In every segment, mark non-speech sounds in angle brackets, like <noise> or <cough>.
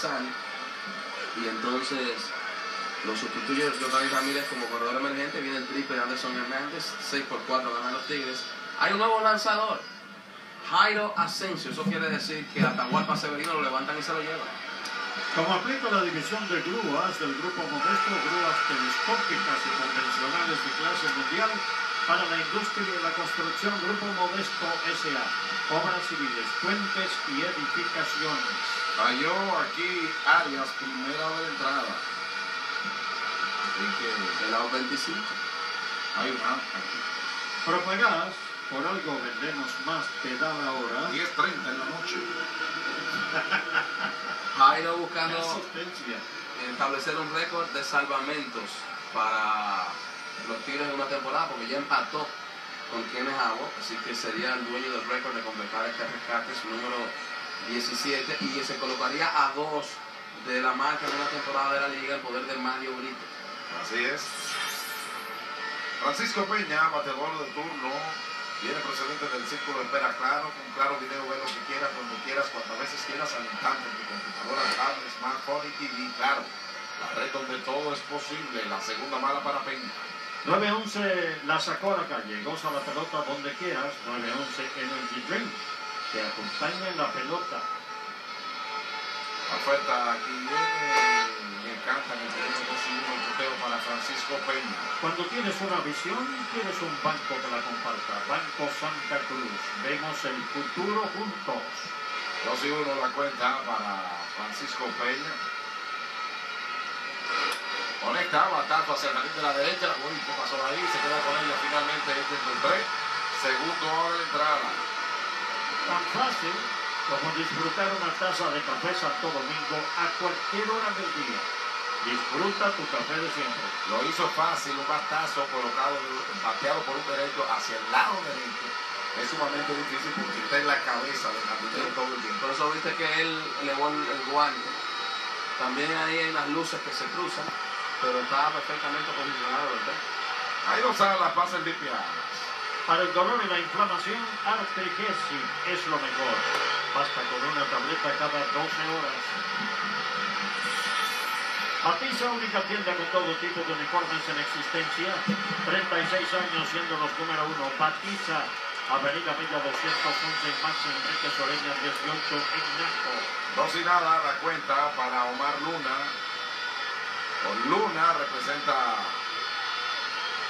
sale y entonces lo sustituye Jordan Ramírez como corredor emergente, viene el triple de Anderson Hernández, 6 por 4 ganan los Tigres. Hay un nuevo lanzador, Jairo Asensio, eso quiere decir que Atahualpa Severino lo levantan y se lo llevan. Como aplica la división de grúas del grupo modesto, grúas telescópicas y convencionales de clase mundial para la industria de la construcción, Grupo Modesto S.A. Obras civiles, puentes y edificaciones. Cayó aquí Arias, primera de entrada. Así que El lado 25. hay una aquí. Propagás, por algo vendemos más que da la hora. 10.30 en la noche. <laughs> Jairo buscando establecer un récord de salvamentos para los Tigres en una temporada, porque ya empató con quienes Agua, así que sería el dueño del récord de completar este rescate, su número 17, y se colocaría a dos de la marca en una temporada de la liga, el poder de Mario Brito. Así es. Francisco Peña, bateador de turno, viene procedente del círculo de espera claro, con claro video, ve lo que quieras, cuando quieras, cuantas veces quieras, al instante, en tu computadora, tablet, smartphone y TV, claro. La red donde todo es posible, la segunda mala para Peña. 911 la sacó a la calle, goza la pelota donde quieras. 911 Energy Drink, te acompaña en la pelota. La oferta aquí viene, me encanta en el segundo conseguimos el chuteo para Francisco Peña. Cuando tienes una visión, tienes un banco que la comparta. Banco Santa Cruz. Vemos el futuro juntos. 2 y 1 la cuenta para Francisco Peña. Conecta, batazo hacia el jardín de la derecha. Uy, ¿qué pasó ahí? Se queda con ella finalmente este es el 3. Segundo hora de entrada. Tan fácil como disfrutar una taza de café Santo Domingo a cualquier hora del día. Disfruta tu café de siempre. Lo hizo fácil, un batazo colocado, bateado por un derecho hacia el lado derecho. Es sumamente difícil porque está en la cabeza del jardinero todo el tiempo. Por eso viste que él elevó el, el guante. También ahí hay unas luces que se cruzan, pero está perfectamente posicionado, ¿verdad? Hay dos alas, bases limpiadas. Para el dolor y la inflamación, Artegesin es lo mejor. Basta con una tableta cada 12 horas. Matiza, única tienda con todo tipo de uniformes en existencia. 36 años siendo los número uno. Matiza, Avenida Milla 211, más Enrique Soreña 18 en Naco. Dos y nada la cuenta para Omar Luna. Con Luna representa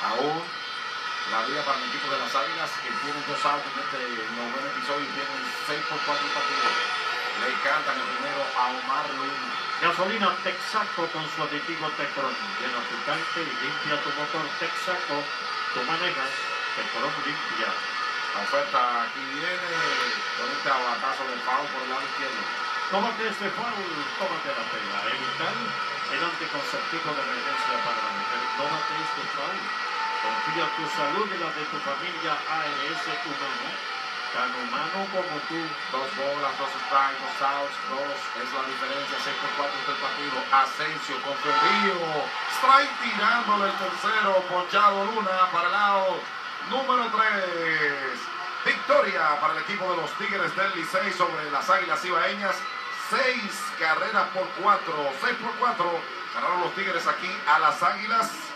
aún la liga para el equipo de las Águilas que tiene dos outs en este noveno episodio y tienen 6 por 4 partidos. Le cantan el primero a Omar Luna. Gasolina Texaco con su aditivo Tecron. Llena tu tanque y limpia tu motor Texaco. Tú manejas Tecron limpia. La oferta aquí viene con este batazo de foul por el lado izquierdo. Tómate este foul, tómate la pela. Evitar el anticonceptivo de emergencia para la mujer. Tómate este foul. Confía tu salud y la de tu familia ARS Humano. Tan humano como tú. Dos bolas, dos strikes, dos outs, dos es la diferencia, 6 por 4 del partido. Asensio con. Strike tirándole el tercero, ponchado Luna para el lado número 3. Victoria para el equipo de los Tigres del Licey sobre las Águilas Ibaeñas. 6 carreras por 4, 6 por 4. Ganaron los Tigres aquí a las Águilas.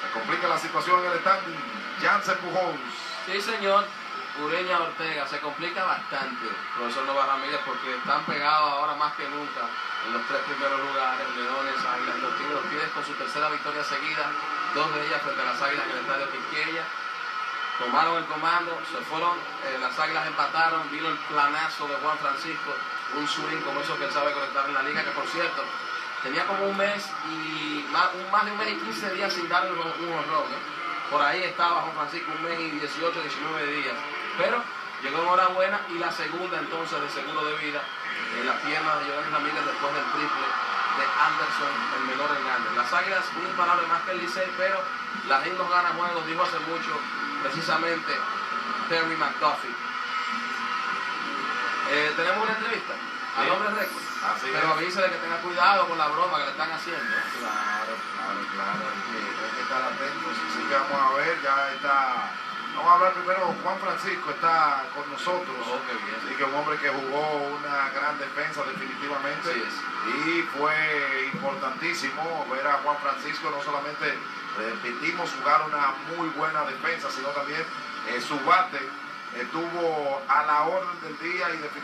Se complica la situación en el standing. Jansen Pujols. Sí, señor. Ureña Ortega se complica bastante, profesor Nova Ramírez, porque están pegados ahora más que nunca en los tres primeros lugares, Leones, Águilas y los Tigres, Tigres con su tercera victoria seguida, dos de ellas frente a las Águilas en el estadio Quisqueya. Tomaron el comando, se fueron, eh, las Águilas empataron, vino el planazo de Juan Francisco, un swing como eso que él sabe conectar en la liga, que por cierto, tenía como un mes y más, de un mes y 15 días sin darle un, un. Por ahí estaba Juan Francisco un mes y 18, 19 días. Pero llegó en hora buena y la segunda entonces de seguro de vida en la pierna de Giovanni Ramírez después del triple de Anderson, el menor Hernández. Las águilas un imparable más que el Licey, pero la gente no gana juegos, dijo hace mucho precisamente Terry McDuffie. Eh, tenemos una entrevista al Sí. hombre récord. Así Pero es. avísele que tenga cuidado con la broma que le están haciendo. Claro, claro, claro. Hay que, hay que estar atentos. Así que vamos a ver, ya está Vamos a hablar primero, Juan Francisco está con nosotros. Oh, qué bien. Así que un hombre que jugó una gran defensa definitivamente. Es. Y fue importantísimo ver a Juan Francisco, no solamente repetimos jugar una muy buena defensa, sino también eh, su bate estuvo a la orden del día y definitivamente